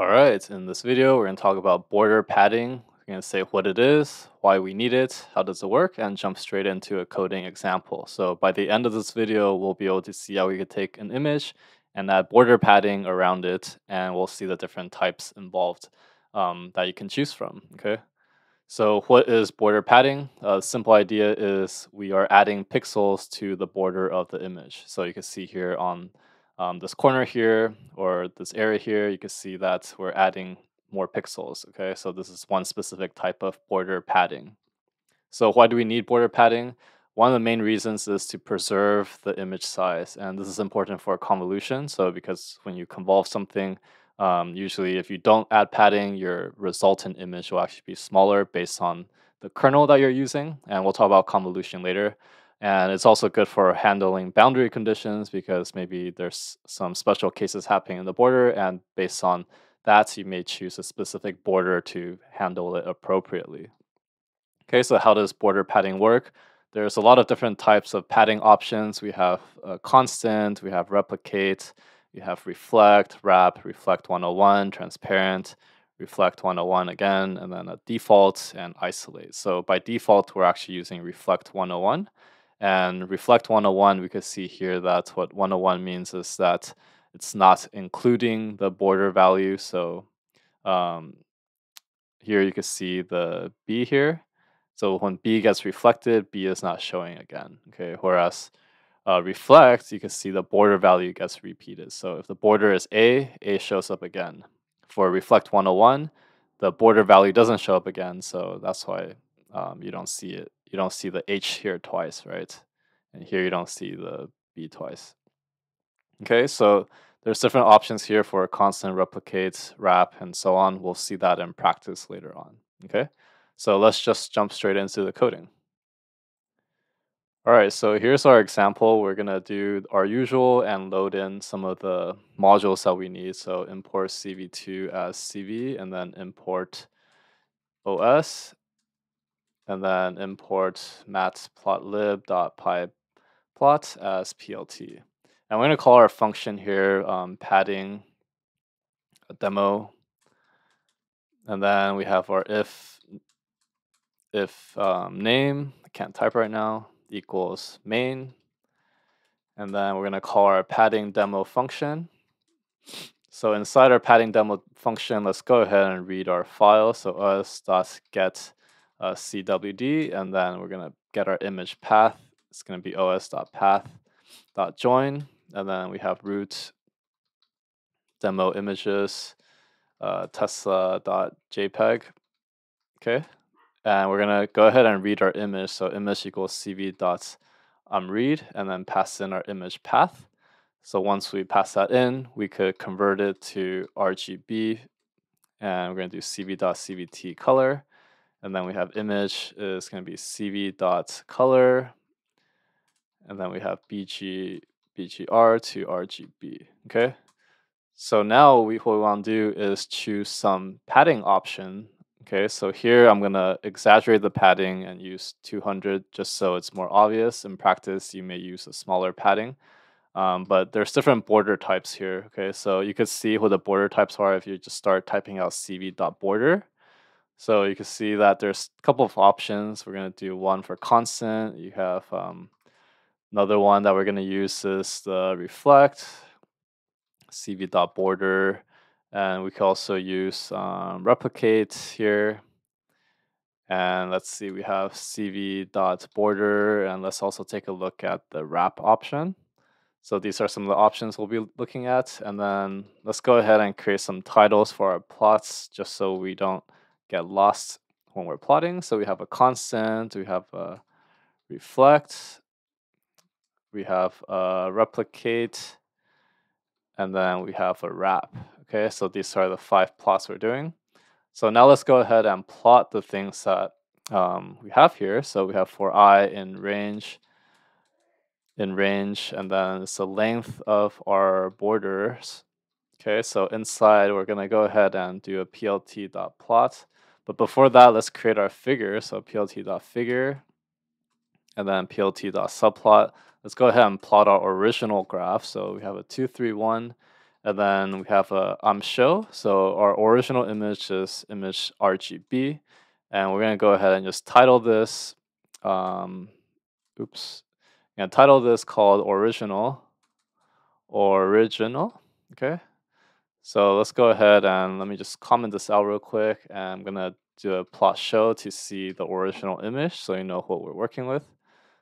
Alright, in this video we're going to talk about border padding. We're going to say what it is, why we need it, how does it work, and jump straight into a coding example. So by the end of this video, we'll be able to see how we could take an image and add border padding around it, and we'll see the different types involved um, that you can choose from, okay? So what is border padding? A uh, simple idea is we are adding pixels to the border of the image. So you can see here on um, this corner here or this area here, you can see that we're adding more pixels, okay? So this is one specific type of border padding. So why do we need border padding? One of the main reasons is to preserve the image size, and this is important for convolution. So because when you convolve something, um, usually if you don't add padding, your resultant image will actually be smaller based on the kernel that you're using, and we'll talk about convolution later. And it's also good for handling boundary conditions because maybe there's some special cases happening in the border, and based on that, you may choose a specific border to handle it appropriately. Okay, so how does border padding work? There's a lot of different types of padding options. We have constant, we have replicate, we have reflect, wrap, reflect 101, transparent, reflect 101 again, and then a default and isolate. So by default, we're actually using reflect 101. And reflect 101, we could see here that what 101 means is that it's not including the border value. So um, here you can see the B here. So when B gets reflected, B is not showing again. Okay, whereas uh, reflect, you can see the border value gets repeated. So if the border is A, A shows up again. For reflect 101, the border value doesn't show up again, so that's why um, you don't see it you don't see the H here twice, right? And here you don't see the B twice. Okay, so there's different options here for constant, replicate, wrap, and so on. We'll see that in practice later on. Okay, so let's just jump straight into the coding. All right, so here's our example. We're gonna do our usual and load in some of the modules that we need. So import CV2 as CV and then import OS and then import matplotlib.pyplot as plt. And we're going to call our function here um, padding a demo. And then we have our if if um, name, I can't type right now, equals main. And then we're going to call our padding demo function. So inside our padding demo function, let's go ahead and read our file. So os.get uh, CWD, and then we're gonna get our image path. It's gonna be os.path.join, and then we have root demo images uh, tesla.jpg. Okay, and we're gonna go ahead and read our image. So image equals cv dot um, read, and then pass in our image path. So once we pass that in, we could convert it to RGB, and we're gonna do cv.cvt color and then we have image is going to be cv dot color. And then we have bg, bgr to RGB. Okay. So now we, what we want to do is choose some padding option. Okay, so here I'm going to exaggerate the padding and use 200 just so it's more obvious. In practice, you may use a smaller padding. Um, but there's different border types here. Okay, so you could see what the border types are if you just start typing out cv.border. So you can see that there's a couple of options. We're going to do one for constant. You have um, another one that we're going to use is the reflect, cv.border, and we can also use um, replicate here. And let's see, we have cv.border, and let's also take a look at the wrap option. So these are some of the options we'll be looking at. And then let's go ahead and create some titles for our plots just so we don't get lost when we're plotting. So we have a constant, we have a reflect, we have a replicate, and then we have a wrap. Okay, so these are the five plots we're doing. So now let's go ahead and plot the things that um, we have here. So we have for i in range, in range, and then it's the length of our borders. Okay, so inside we're gonna go ahead and do a plt.plot. But before that, let's create our figure. So plt.figure and then plt.subplot. Let's go ahead and plot our original graph. So we have a 2, 3, 1, And then we have a um show. So our original image is image RGB. And we're going to go ahead and just title this, um, oops, and title this called original, original, okay? So let's go ahead and let me just comment this out real quick. And I'm going to do a plot show to see the original image so you know what we're working with.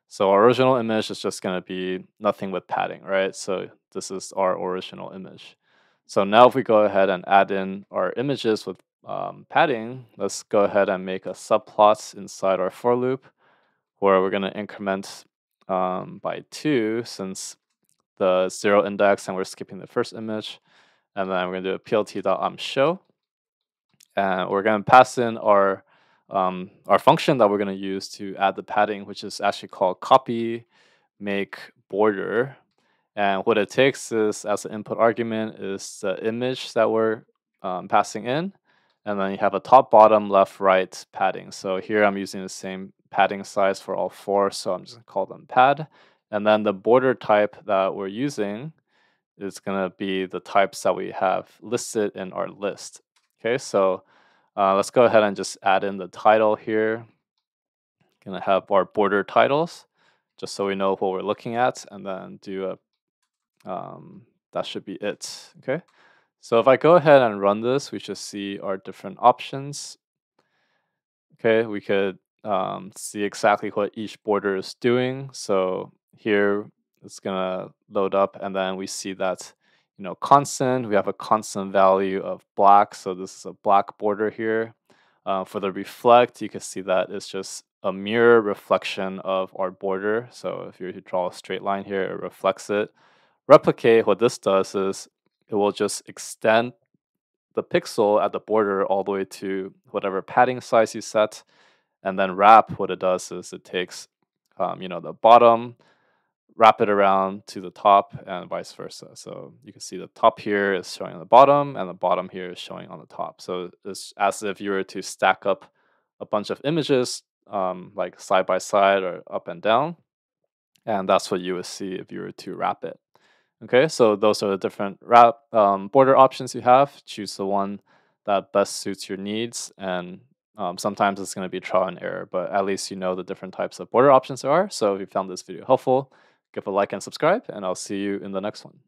So our original image is just going to be nothing with padding, right? So this is our original image. So now if we go ahead and add in our images with um, padding, let's go ahead and make a subplot inside our for loop where we're going to increment um, by 2 since the 0 index and we're skipping the first image. And then we're going to do a plt.show. And we're going to pass in our um, our function that we're going to use to add the padding, which is actually called copy make border. And what it takes is as an input argument is the image that we're um, passing in. And then you have a top, bottom, left, right padding. So here I'm using the same padding size for all four. So I'm just going to call them pad. And then the border type that we're using is going to be the types that we have listed in our list. Okay, so uh, let's go ahead and just add in the title here. Gonna have our border titles, just so we know what we're looking at, and then do a, um, that should be it, okay? So if I go ahead and run this, we should see our different options. Okay, we could um, see exactly what each border is doing. So here it's gonna load up and then we see that you know, constant. We have a constant value of black. So this is a black border here. Uh, for the reflect, you can see that it's just a mirror reflection of our border. So if you were to draw a straight line here, it reflects it. Replicate, what this does is it will just extend the pixel at the border all the way to whatever padding size you set. And then wrap, what it does is it takes, um, you know, the bottom, wrap it around to the top and vice versa. So you can see the top here is showing on the bottom and the bottom here is showing on the top. So it's as if you were to stack up a bunch of images um, like side by side or up and down. And that's what you would see if you were to wrap it. Okay, so those are the different wrap um, border options you have. Choose the one that best suits your needs and um, sometimes it's going to be trial and error, but at least you know the different types of border options there are. So if you found this video helpful, give a like and subscribe, and I'll see you in the next one.